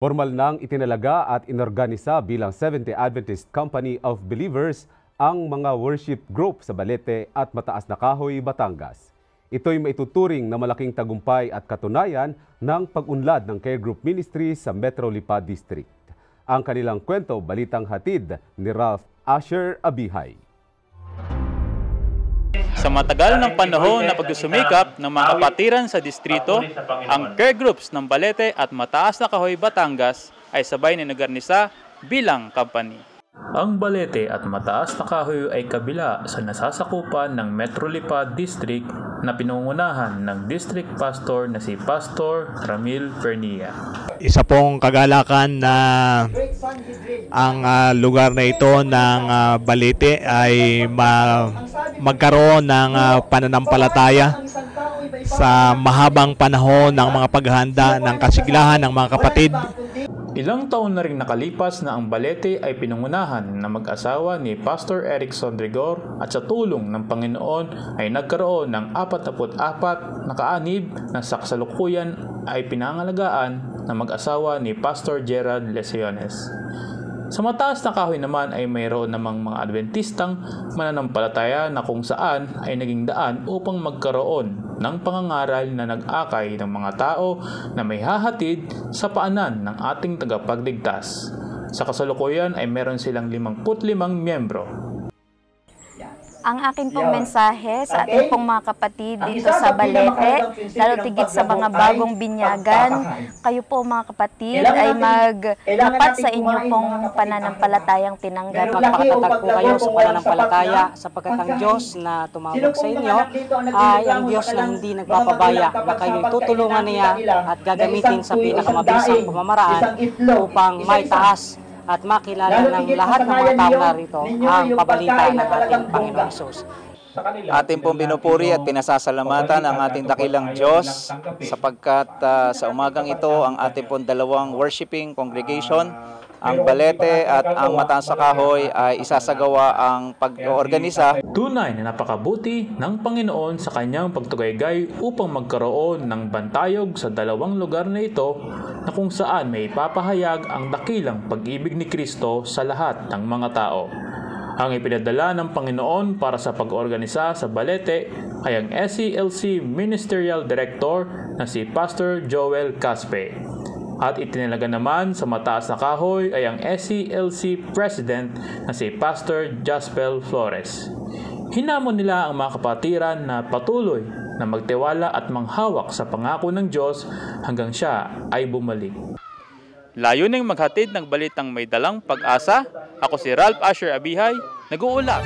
Formal nang itinalaga at inorganisa bilang Seventh-day Adventist Company of Believers ang mga worship group sa Balete at Mataas na Kahoy, Batangas. Ito'y maituturing na malaking tagumpay at katunayan ng pag-unlad ng care group ministry sa Metro Lipa District. Ang kanilang kwento, balitang hatid ni Ralph Asher Abihay. Sa matagal ng panahon na pagsusumikap ng mga kapatiran sa distrito, ang care groups ng Balete at Mataas na Kahoy, Batangas ay sabay na nagarnisa bilang company. Ang Balete at Mataas na Kahoy ay kabila sa nasasakupan ng Metro Lipa District na pinungunahan ng District Pastor na si Pastor Ramil Pernia. Isa pong kagalakan na ang ah, lugar na ito ng ah, Balete ay ma- magkaroon ng ah, pananampalataya sa mahabang panahon ng mga paghahanda ng kasiglahan ng mga kapatid. Ilang taon na rin nakalipas na ang Balete ay pinungunahan na mag-asawa ni Pastor Erickson Rigor at sa tulong ng Panginoon ay nagkaroon ng 44 na kaanib na sa kasalukuyan ay pinangalagaan na mag-asawa ni Pastor Gerald Lesiones. Sa mataas na kahoy naman ay mayroon namang mga Adventistang mananampalataya na kung saan ay naging daan upang magkaroon ng pangangaral na nag-akay ng mga tao na may hahatid sa paanan ng ating tagapagligtas. Sa kasalukuyan ay meron silang 55 miyembro Ang akin pong mensahe sa ating pong mga kapatid dito sa Balete, lalo tigit sa mga bagong binyagan, kayo po mga kapatid ay magtapat sa inyo pong pananampalatayang tinanggap. magpakatatag po kayo sa pananampalataya sapagkat ang Diyos na tumawag sa inyo. ay ang Diyos na hindi nagpapabaya na kayo'y tutulungan niya at gagamitin sa pinakamabisang pamamaraan upang may taas at makilala ng lahat ng mga tao narito ang pabalita ng ating Panginoon Sus. Ating pong pinupuri at pinasasalamatan ang ating dakilang Diyos sapagkat ah, sa umagang ito ang ating pong dalawang worshiping congregation, ang Balete at ang Mataas sa Kahoy ay isasagawa ang pag-organisa Tunay na napakabuti ng Panginoon sa kanyang pagtugaygay upang magkaroon ng bantayog sa dalawang lugar na ito na kung saan may ipapahayag ang dakilang pag-ibig ni Kristo sa lahat ng mga tao. Ang ipinadala ng Panginoon para sa pag-organisa sa Balete ay ang SCLC Ministerial Director na si Pastor Joel Caspe. At itinalaga naman sa mataas na kahoy ay ang SCLC President na si Pastor Jaspel Flores. Hinamon nila ang mga kapatiran na patuloy na magtiwala at manghawak sa pangako ng Diyos hanggang siya ay bumalik. Layuning maghatid ng balitang may dalang pag-asa, ako si Ralph Asher Abihay, nag-uulat.